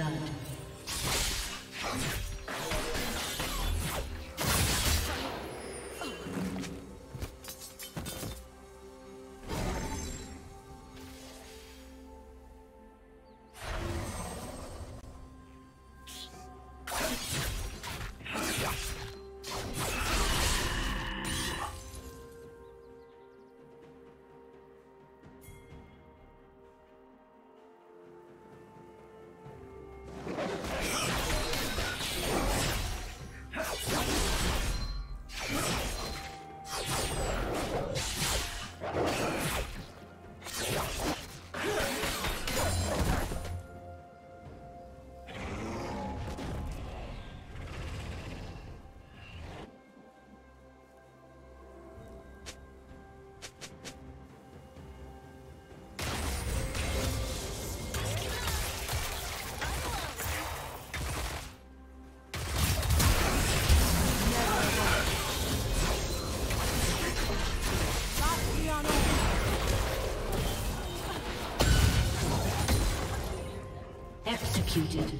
blood. Executed.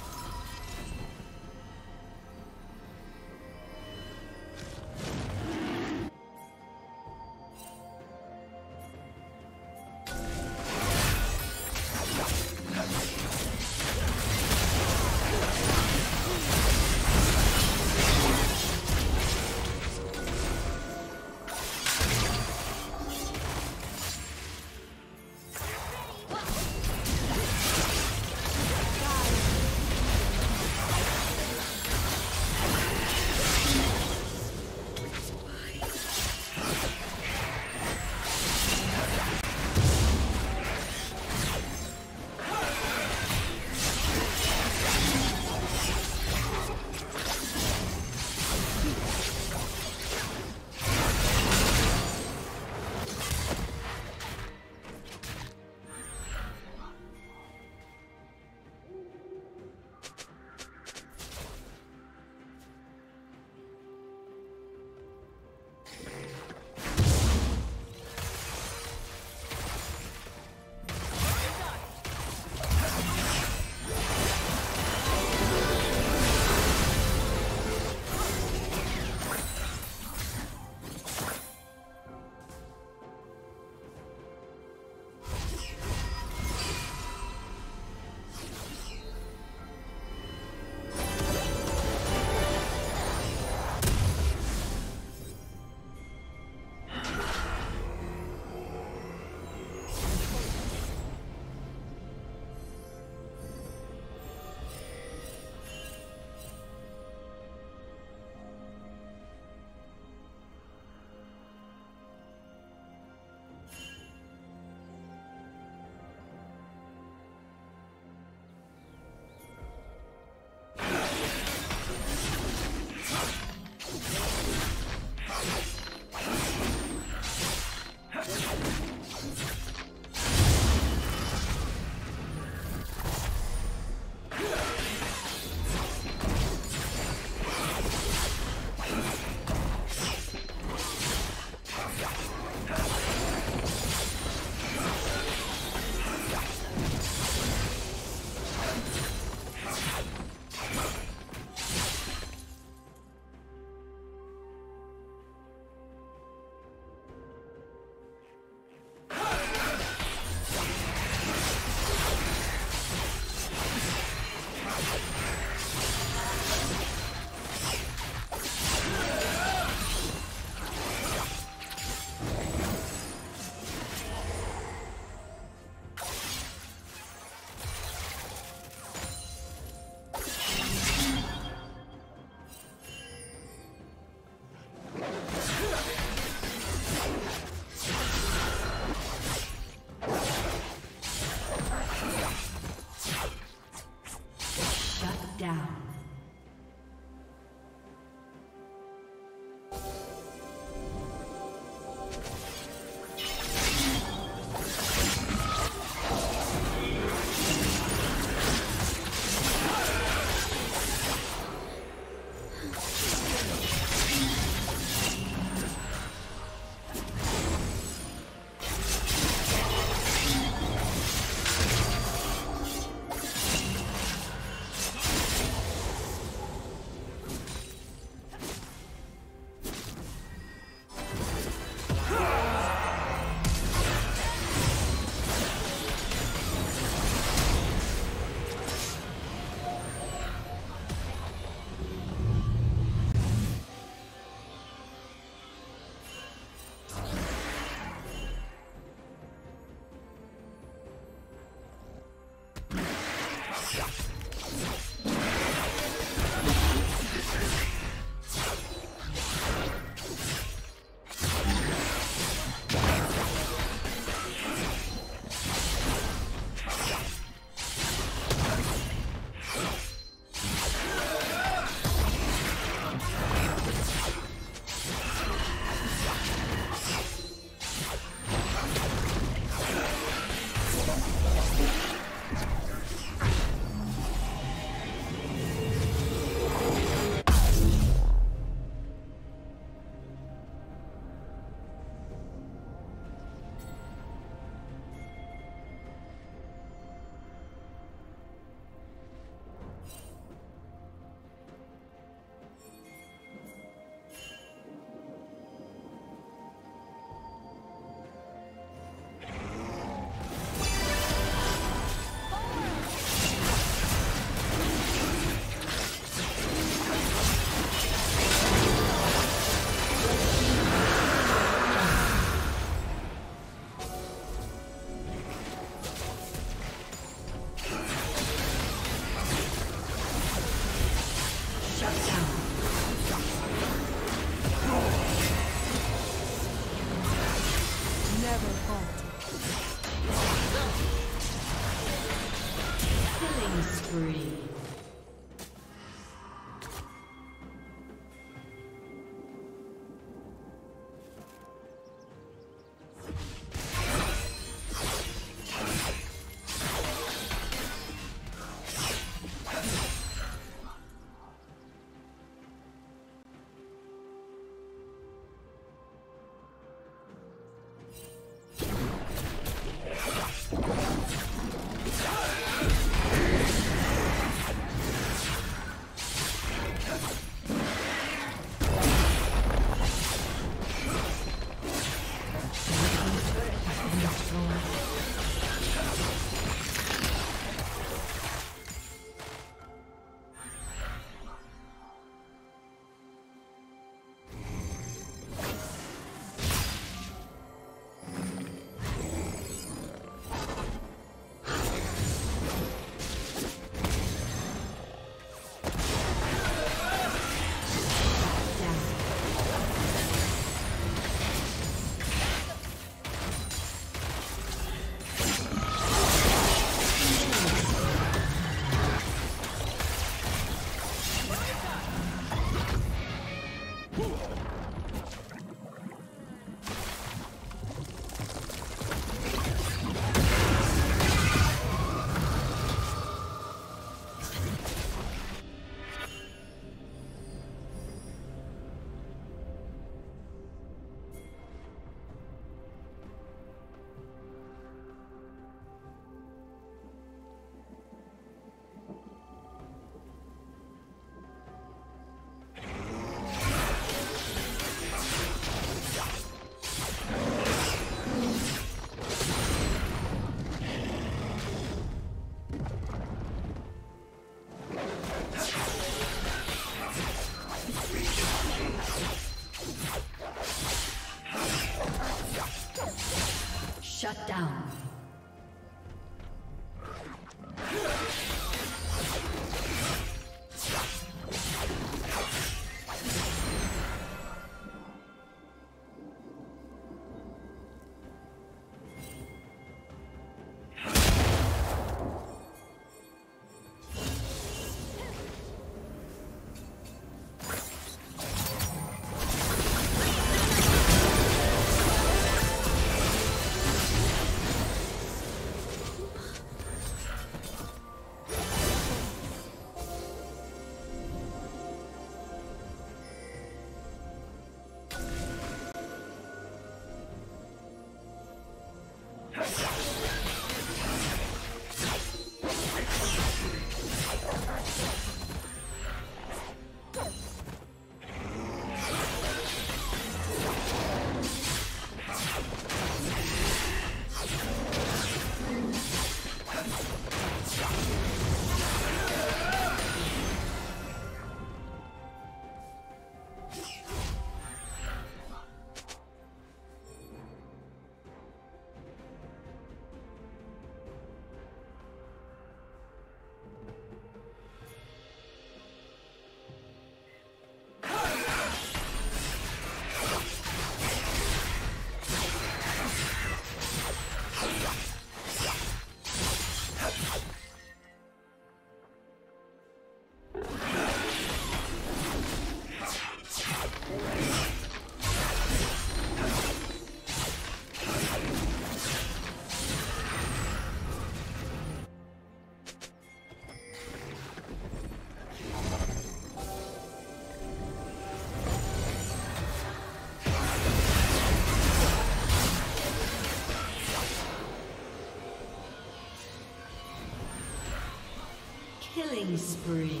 Killing spree.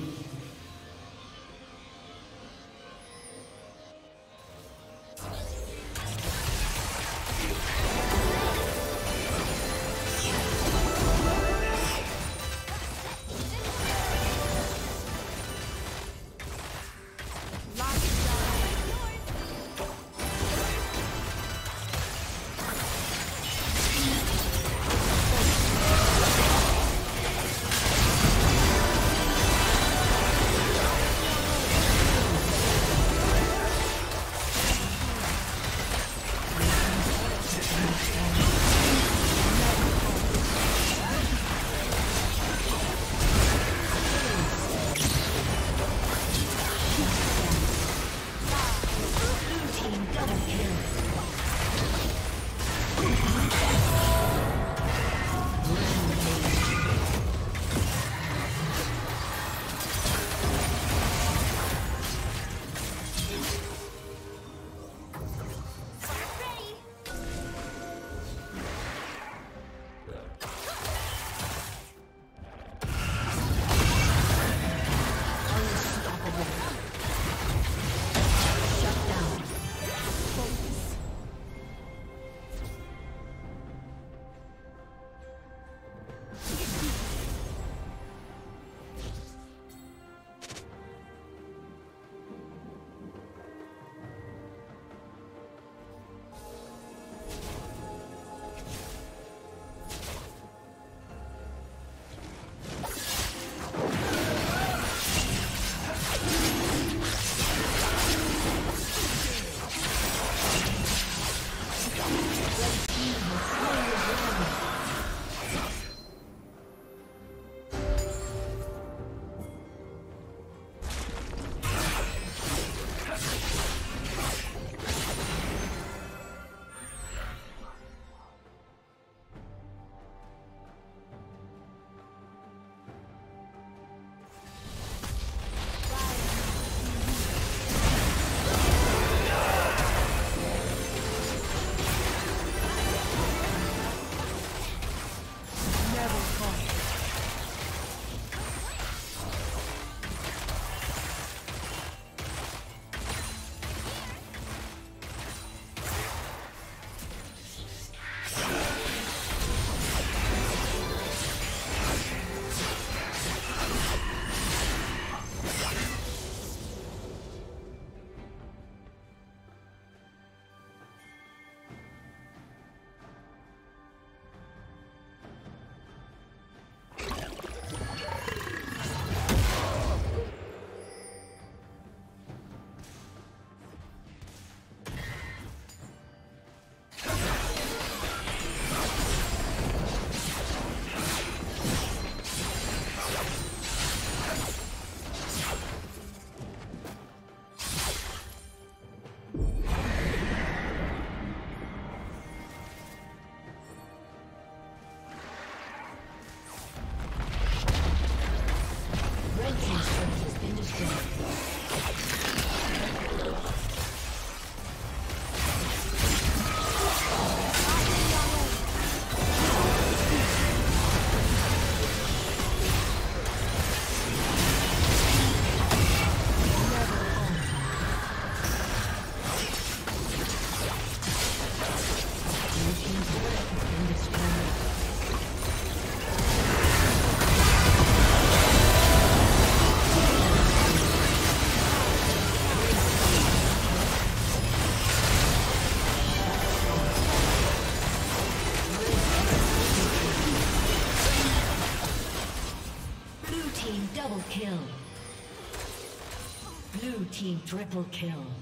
Triple kill.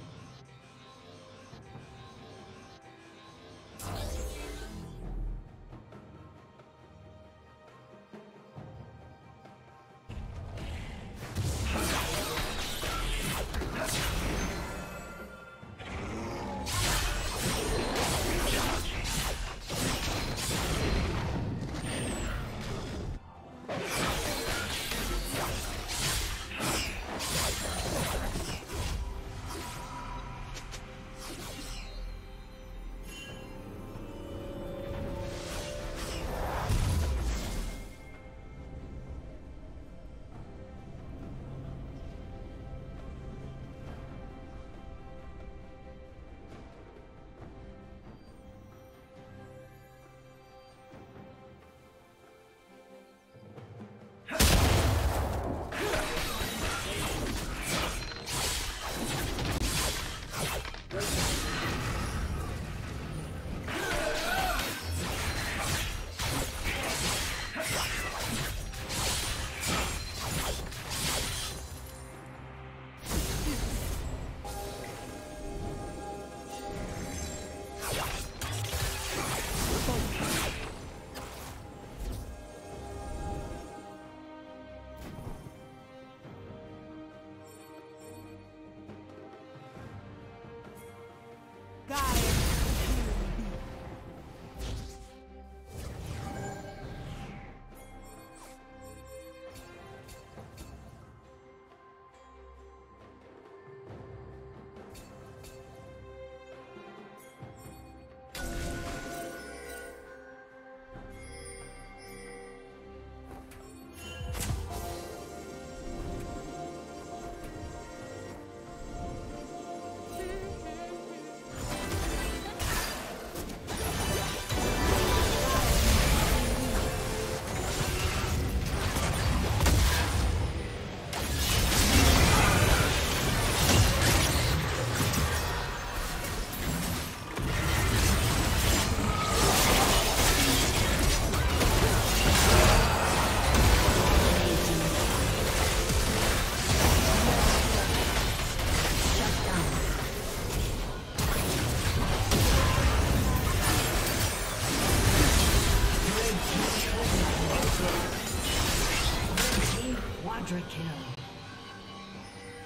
Quadra kill.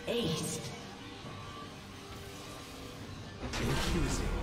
Ace. Infusing.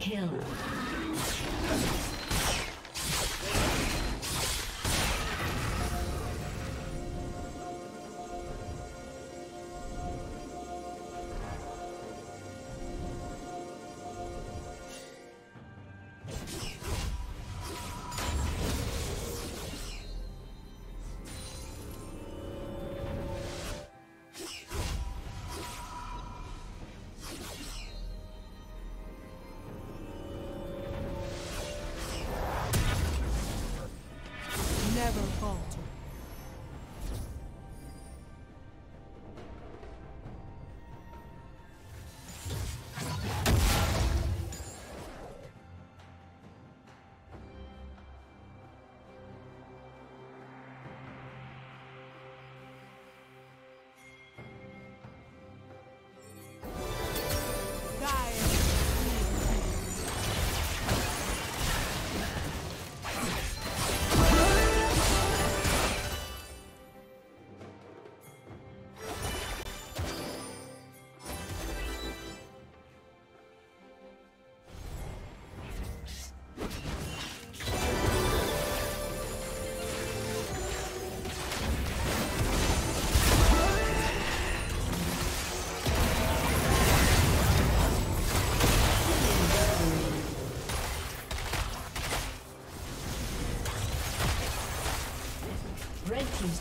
Kill.